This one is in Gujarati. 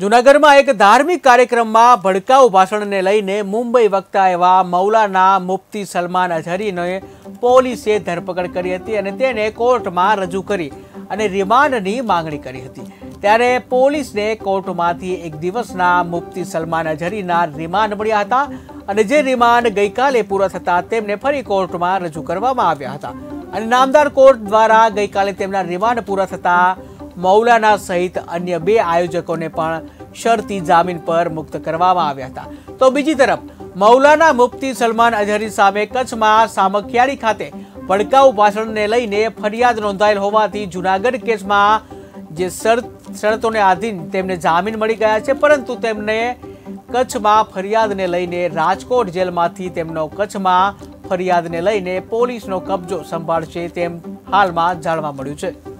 જૂનાગઢમાં એક ધાર્મિક કાર્યક્રમમાં ભડકાઉ ભાષણને લઈને મુંબઈ વખતા એવા મૌલાના મુફ્તી સલમાન અઝહરીને પોલીસે ધરપકડ કરી હતી અને તેને કોર્ટમાં રજૂ કરી અને રિમાન્ડની માંગણી કરી હતી. ત્યારે પોલીસને કોર્ટમાંથી એક દિવસના મુફ્તી સલમાન અઝહરીના રિમાન્ડ મળ્યા હતા અને જે રિમાન્ડ ગઈકાલે પૂરા થતા તેમને ફરી કોર્ટમાં રજૂ કરવામાં આવ્યા હતા. અને નામદાર કોર્ટ દ્વારા ગઈકાલે તેમના રિમાન્ડ પૂરા થતા મૌલાના સહિત અન્ય બે આયોજકોને પણ શરતી જામીન પર મુક્ત કરવામાં આવ્યા હતા. તો બીજી તરફ, મૌલાના મુફતી સલમાન અઝહરી સામે કચ્છમાં સામખિયાળી ખાતે ભડકાઉ ભાષણને લઈને ફરિયાદ નોંધાયેલ હોવાથી જુનાગઢ કેસમાં જે શરત, શરતોને આધીન તેમને જામીન મળી ગયા છે, પરંતુ તેમને કચ્છમાં ફરિયાદને લઈને રાજકોટ જેલમાંથી તેમનો કચ્છમાં ફરિયાદને લઈને પોલીસનો કબજો સંભાળશે તેમ હાલમાં જાણવા મળ્યું છે.